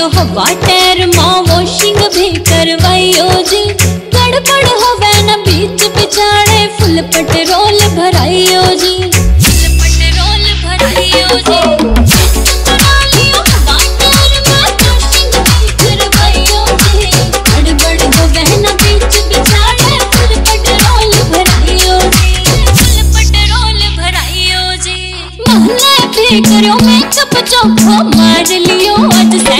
करवायो हवा टेर माँ वॉशिंग भी करवायो जी गड़बड़ होवे न बीच पिछाड़े, फुल पटरोल भराइयो जी फुल पटरोल भराइयो जी करो, मैं चुप चौखो मार लियो, आज से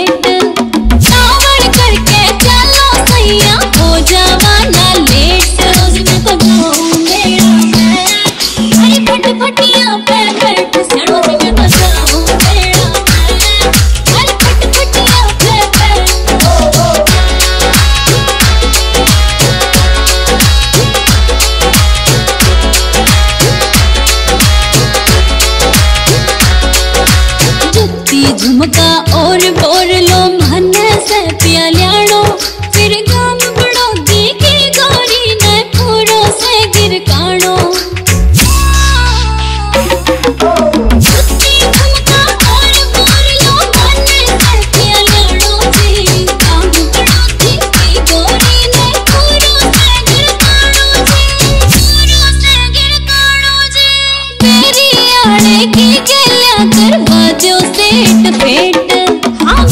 झुमका और बोर लो लाड़े की गलिया कर बाजो सेट पेट हाँ